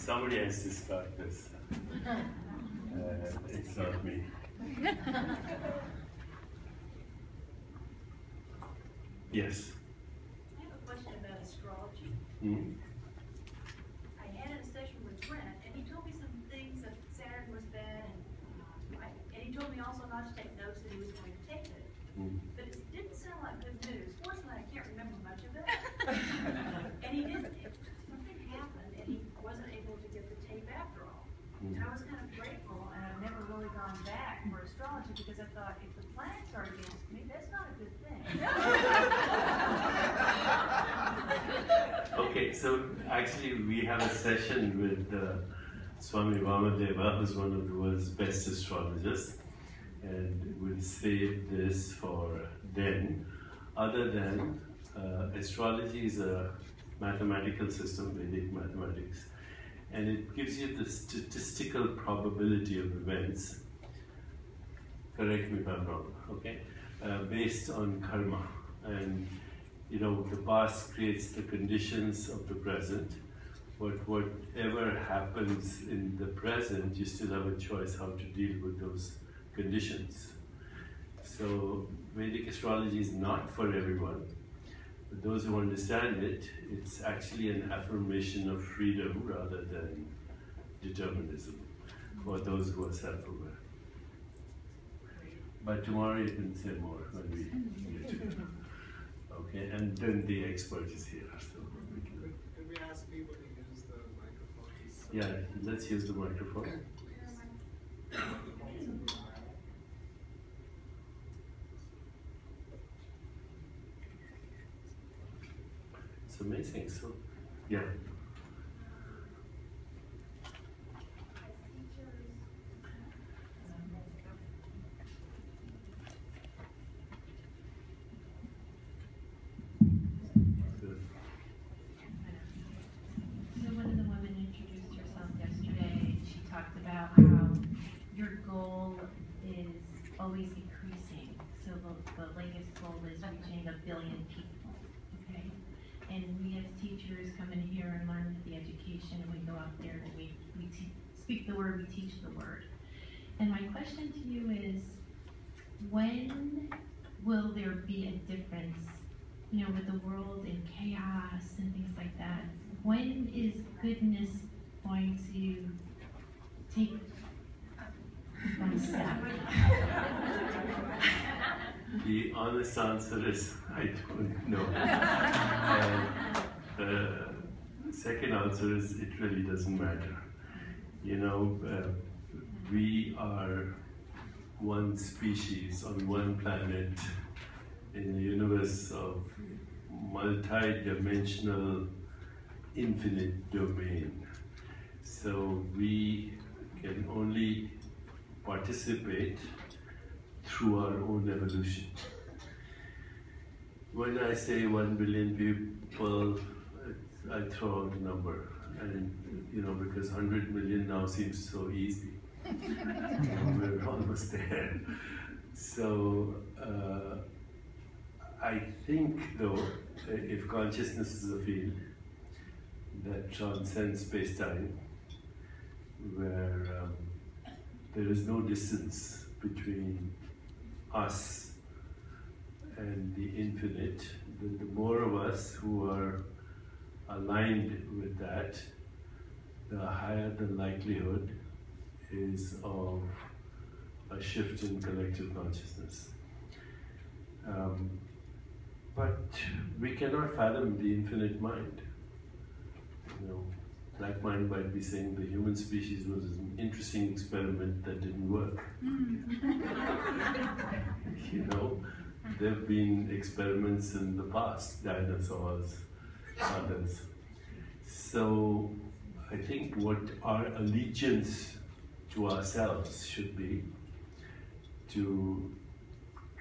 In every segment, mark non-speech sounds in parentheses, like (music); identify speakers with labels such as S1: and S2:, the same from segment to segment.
S1: Somebody has to start this. Uh, it's not me. yes.
S2: I have a question about astrology.
S1: Hmm?
S2: I had a session with Trent, and he told me some things that Saturn was bad, and, uh, I- and he told me also not to take notes, that he was going to take it.
S1: Hmm.
S2: But it didn't sound like good news. Fortunately, I can't remember much of it. And he did, something happened, and he wasn't able to get the tape after all. And I was kind of grateful, and I've never really gone back for astrology, because I thought, if planets are against me, that's not a good thing.
S1: Okay, so actually we have a session with uh, Swami Vamadeva, who's one of the world's best astrologers, and we'll save this for then. Other than uh, astrology is a mathematical system, Vedic mathematics, and it gives you the statistical probability of events. Correct me if I'm wrong, okay? Uh, based on karma and you know, the past creates the conditions of the present, but whatever happens in the present, you still have a choice how to deal with those conditions. So, Vedic astrology is not for everyone. But those who understand it, it's actually an affirmation of freedom rather than determinism for those who are self aware. But tomorrow you can say more when we get to it. Okay, and then the expert is here. So we can,
S3: Could we ask people to use the microphones?
S1: yeah, let's use the microphone. It's amazing. So, yeah. Good.
S4: So one of the women introduced herself yesterday, and she talked about how your goal is always increasing. So the, the latest goal is reaching a billion people, okay? And we as teachers come in here and learn the education, and we go out there and we, we speak the word, we teach the word. And my question to you is, when will there be a difference you know, with the world in chaos and things like that, when is goodness going to take one step?
S1: The honest answer is I don't know. (laughs) and the second answer is it really doesn't matter. You know, uh, we are one species on one planet in a universe of multi-dimensional infinite domain. So we can only participate through our own evolution. When I say one billion people, I throw out a number, and you know because hundred million now seems so easy. (laughs) we're almost there. So uh, I think, though, if consciousness is a field that transcends space-time, where um, there is no distance between us and the infinite, the more of us who are aligned with that, the higher the likelihood is of a shift in collective consciousness. Um, but we cannot fathom the infinite mind. You know, Black Mind might be saying the human species was an interesting experiment that didn't work. (laughs) you know, there have been experiments in the past, dinosaurs, others. So I think what our allegiance to ourselves should be to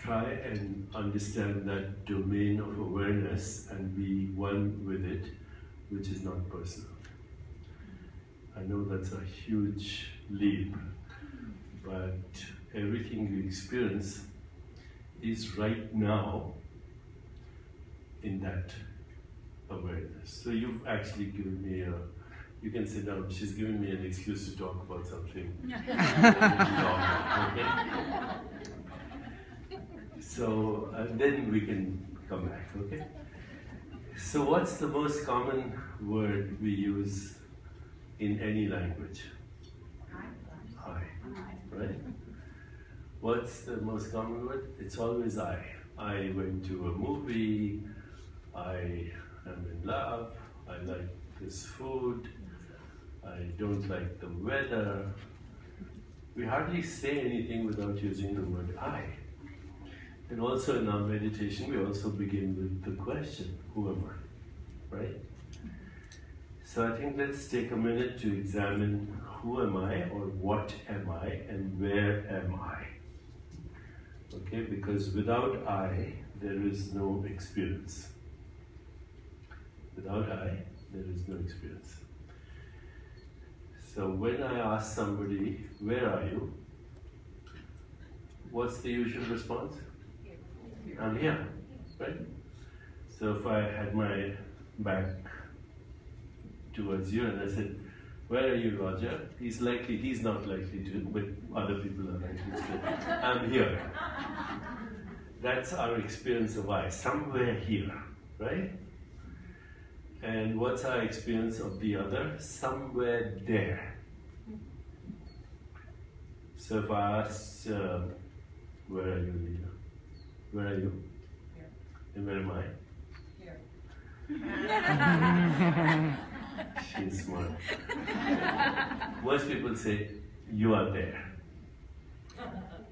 S1: try and understand that domain of awareness and be one with it, which is not personal. I know that's a huge leap, but everything we experience is right now in that awareness. So you've actually given me a You can sit down. She's giving me an excuse to talk about something. okay? (laughs) (laughs) So uh, then we can come back, okay? So what's the most common word we use in any language? I, right? What's the most common word? It's always I. I went to a movie, I am in love, I like this food, I don't like the weather. We hardly say anything without using the word I. And also in our meditation, we also begin with the question, who am I? Right? So I think let's take a minute to examine who am I or what am I and where am I? Okay, because without I, there is no experience. Without I, there is no experience. So when I ask somebody, where are you? What's the usual response? I'm here, right? So if I had my back towards you and I said, where are you, Roger? He's likely, he's not likely to, but other people are likely to say, I'm here. That's our experience of I, somewhere here, right? And what's our experience of the other? Somewhere there. So if I ask, uh, where are you, Lena? Where are you?
S5: Here.
S1: And where am I?
S5: Here. (laughs)
S1: She's smart. Most people say, you are there. (laughs)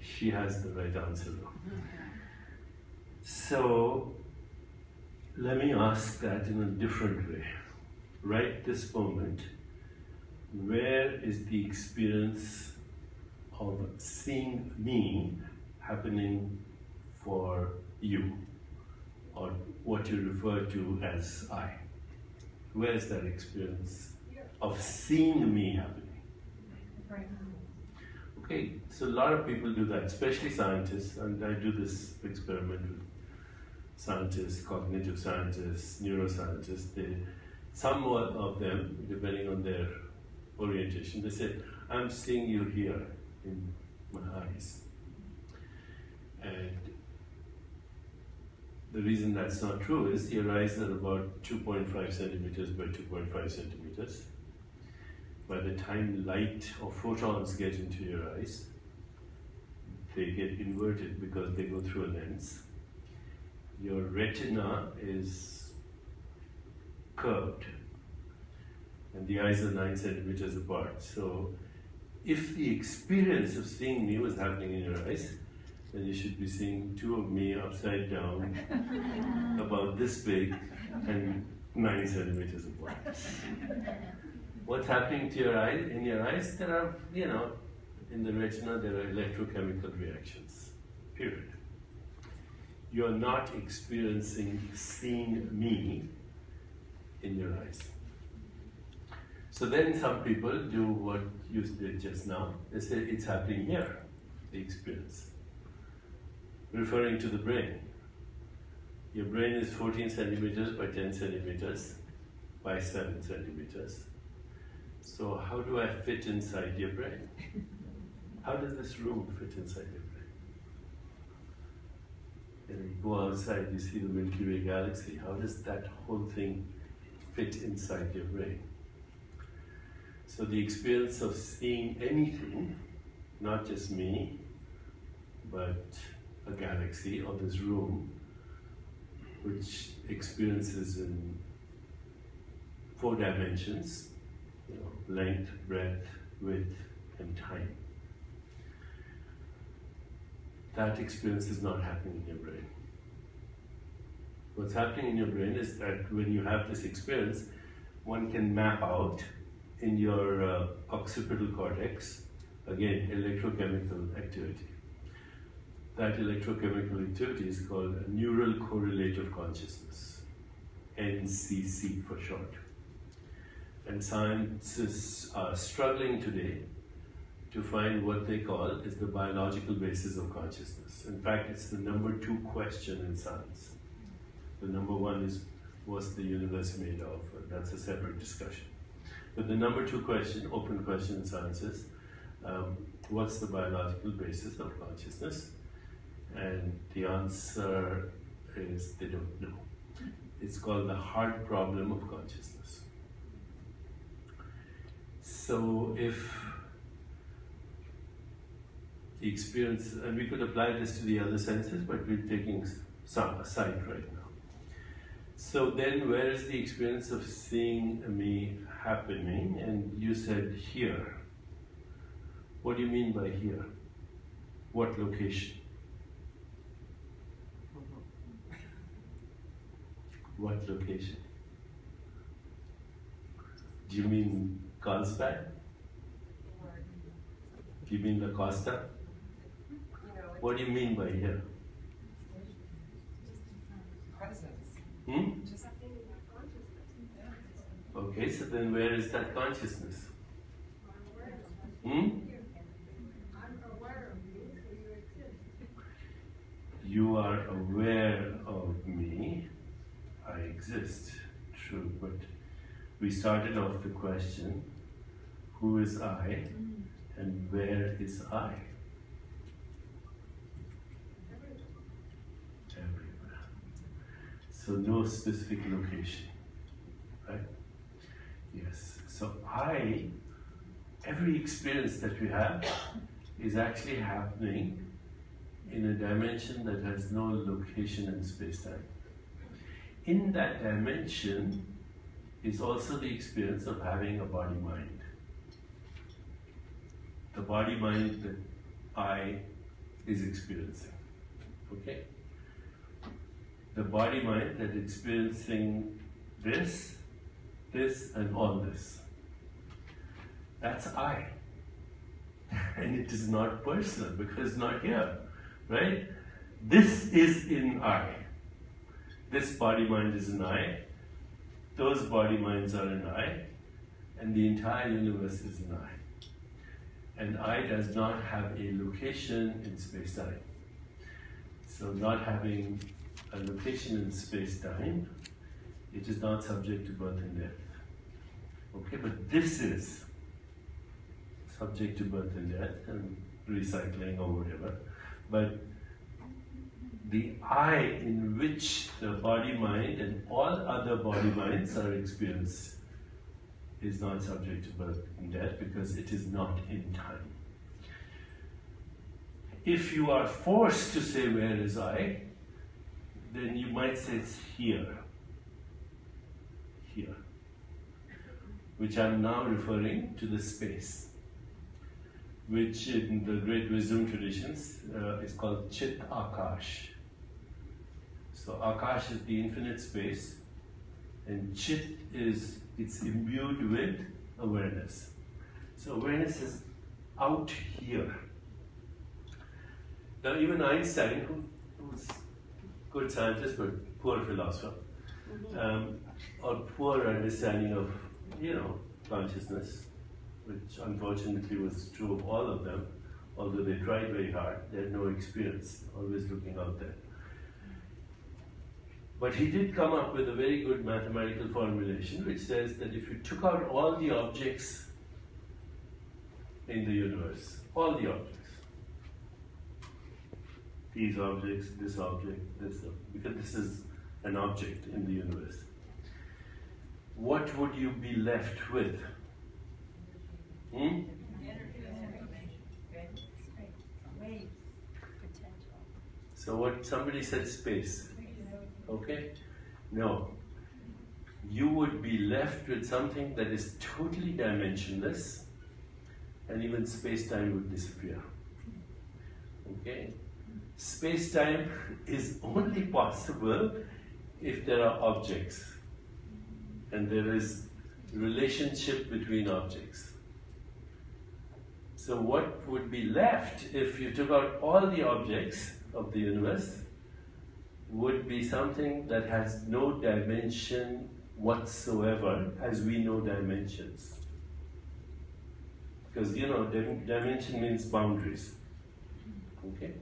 S1: She has the right answer though. So, let me ask that in a different way. Right this moment, where is the experience of seeing me happening for you? Or what you refer to as I? Where is that experience of seeing me happening? Okay, so a lot of people do that, especially scientists, and I do this experiment with scientists, cognitive scientists, neuroscientists. They, some of them, depending on their orientation, they say, I'm seeing you here in my eyes. And the reason that's not true is your eyes are about 2.5 centimeters by 2.5 centimeters. By the time light or photons get into your eyes, they get inverted because they go through a lens. Your retina is curved, and the eyes are 9 centimeters apart. So, if the experience of seeing me was happening in your eyes, then you should be seeing two of me upside down, (laughs) about this big, and nine centimeters apart. What's happening to your eyes? In your eyes, there are, you know, in the retina, there are electrochemical reactions. Period. You're not experiencing seeing me in your eyes. So then some people do what you did just now. They say it's happening here, the experience referring to the brain. Your brain is 14 centimeters by 10 centimeters by 7 centimeters. So, how do I fit inside your brain? How does this room fit inside your brain? And you go outside, you see the Milky Way galaxy. How does that whole thing fit inside your brain? So, the experience of seeing anything, not just me, but a galaxy or this room, which experiences in four dimensions, you know, length, breadth, width, and time. That experience is not happening in your brain. What's happening in your brain is that when you have this experience, one can map out in your uh, occipital cortex, again, electrochemical activity that electrochemical activity is called a neural correlate of consciousness, NCC for short. And scientists are struggling today to find what they call is the biological basis of consciousness. In fact, it's the number two question in science. The number one is what's the universe made of? That's a separate discussion. But the number two question, open question in sciences, um, what's the biological basis of consciousness? And the answer is they don't know. It's called the hard problem of consciousness. So if the experience, and we could apply this to the other senses, but we're taking some aside right now. So then, where is the experience of seeing me happening? And you said here. What do you mean by here? What location? (laughs) What location? Do you mean Carlsbad? Do you mean La Costa? What do you mean by here? Hmm? Okay, so then where is that consciousness? Hmm? I'm aware of you you exist. You are aware of me. I exist. True, but we started off the question who is I and where is I? So, no specific location. Right? Yes. So, I, every experience that we have is actually happening in a dimension that has no location in space time. In that dimension is also the experience of having a body mind. The body mind that I is experiencing. Okay? The body mind that experiencing this, this, and all this. That's I. (laughs) and it is not personal because it's not here right? This is in I. This body mind is in I. Those body minds are in I. And the entire universe is in I. And I does not have a location in space time. So, not having a location in space time, it is not subject to birth and death. Okay, but this is subject to birth and death and recycling or whatever. But the I in which the body mind and all other body minds are experienced is not subject to birth and death because it is not in time. If you are forced to say, Where is I? Then you might say it's here. Here. Which I'm now referring to the space which in the great wisdom traditions uh, is called Chit Akash. So Akash is the infinite space, and Chit is it's imbued with awareness. So awareness is out here. Now even Einstein, who, who's good scientist but poor philosopher, um, or poor understanding of you know consciousness, which unfortunately was true of all of them, although they tried very hard, they had no experience, always looking out there. But he did come up with a very good mathematical formulation which says that if you took out all the objects in the universe, all the objects, these objects, this object, this, because this is an object in the universe, what would you be left with? Hmm? So what somebody said space. Okay? No. You would be left with something that is totally dimensionless and even space-time would disappear. Okay? Space-time is only possible if there are objects and there is relationship between objects. So what would be left if you took out all the objects of the universe would be something that has no dimension whatsoever as we know dimensions. Because you know, dimension means boundaries. Okay?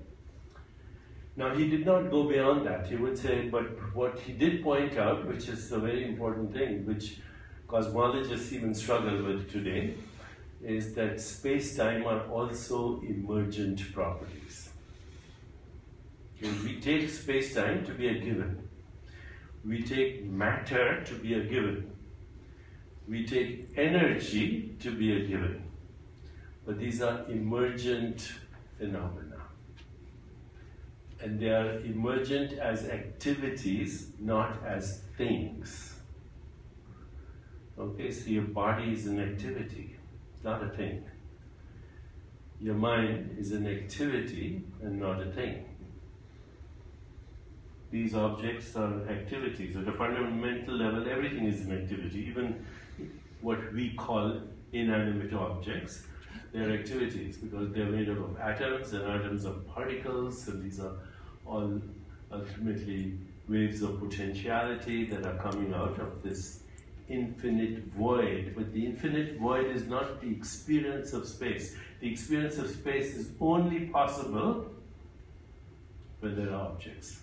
S1: Now he did not go beyond that. He would say, but what he did point out, which is a very important thing, which cosmologists even struggle with today is that space time are also emergent properties. We take space time to be a given, we take matter to be a given, we take energy to be a given, but these are emergent phenomena. And they are emergent as activities, not as things. Okay, so your body is an activity, not a thing. Your mind is an activity and not a thing. These objects are activities. At a fundamental level, everything is an activity. Even what we call inanimate objects, they're activities because they're made up of atoms and atoms of particles, and these are all ultimately waves of potentiality that are coming out of this infinite void. But the infinite void is not the experience of space. The experience of space is only possible when there are objects.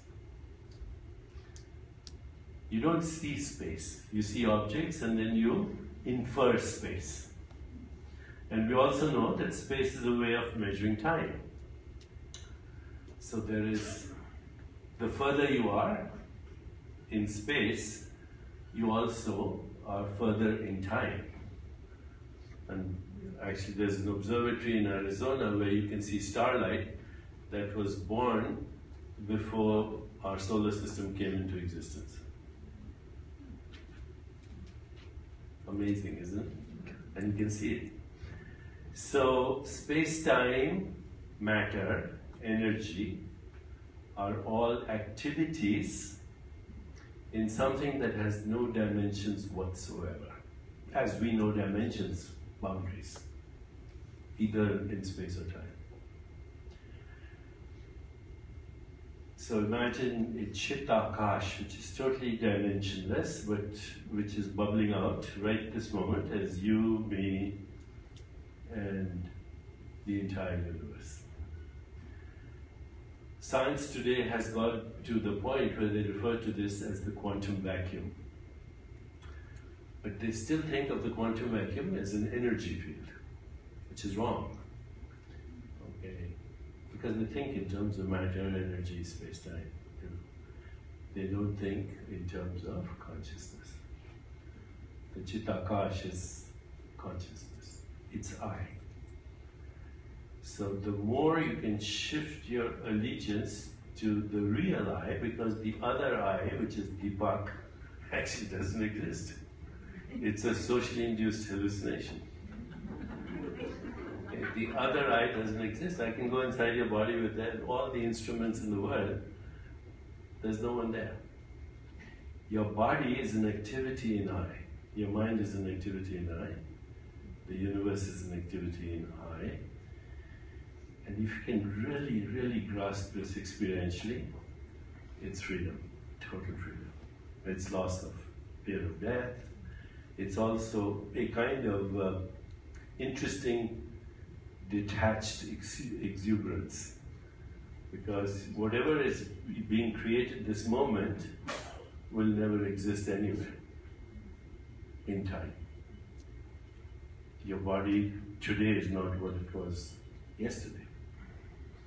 S1: You don't see space, you see objects and then you infer space. And we also know that space is a way of measuring time. So there is, the further you are in space, you also are further in time. And actually, there's an observatory in Arizona where you can see starlight that was born before our solar system came into existence. Amazing, isn't it? And you can see it. So, space time, matter, energy are all activities in something that has no dimensions whatsoever, as we know dimensions, boundaries, either in space or time. So imagine a Chitakash, which is totally dimensionless, but which is bubbling out right this moment as you, me, and the entire universe. Science today has got to the point where they refer to this as the quantum vacuum. But they still think of the quantum vacuum as an energy field, which is wrong. Okay? Because they think in terms of matter, energy, space time. They don't think in terms of consciousness. The Chitakash is consciousness, it's I. So the more you can shift your allegiance to the real I, because the other I, which is Deepak, actually doesn't exist. It's a socially induced hallucination. Okay, the other I doesn't exist. I can go inside your body with all the instruments in the world. There's no one there. Your body is an activity in I. Your mind is an activity in I. The universe is an activity in I. And if you can really, really grasp this experientially, it's freedom, total freedom. It's loss of fear of death. It's also a kind of uh, interesting, detached ex- exuberance. Because whatever is being created this moment will never exist anywhere in time. Your body today is not what it was yesterday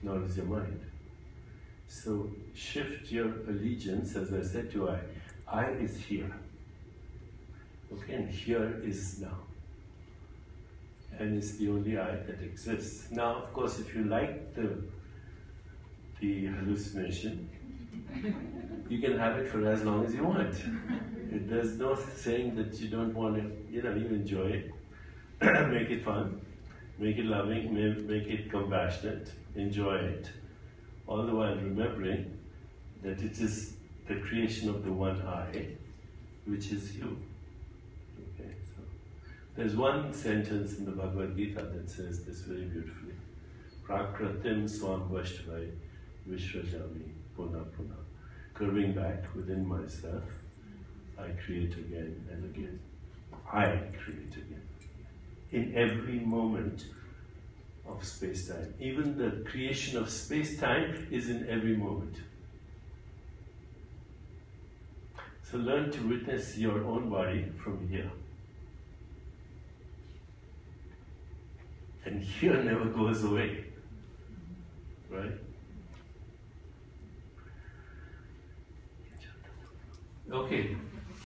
S1: nor is your mind. So shift your allegiance, as I said to I. I is here. Okay, and here is now. And it's the only I that exists. Now, of course, if you like the the hallucination, (laughs) you can have it for as long as you want. There's no saying that you don't want it, you know, you enjoy it, (clears throat) make it fun, make it loving, make it compassionate, enjoy it, all the while remembering that it is the creation of the one I, which is you. Okay, so there's one sentence in the Bhagavad Gita that says this very beautifully. Prakratim swam vashtavai vishvajami puna puna. Curving back within myself, I create again and again. I create again in every moment of space-time. Even the creation of space-time is in every moment. So learn to witness your own body from here. And (laughs) here never goes away. Right? Okay.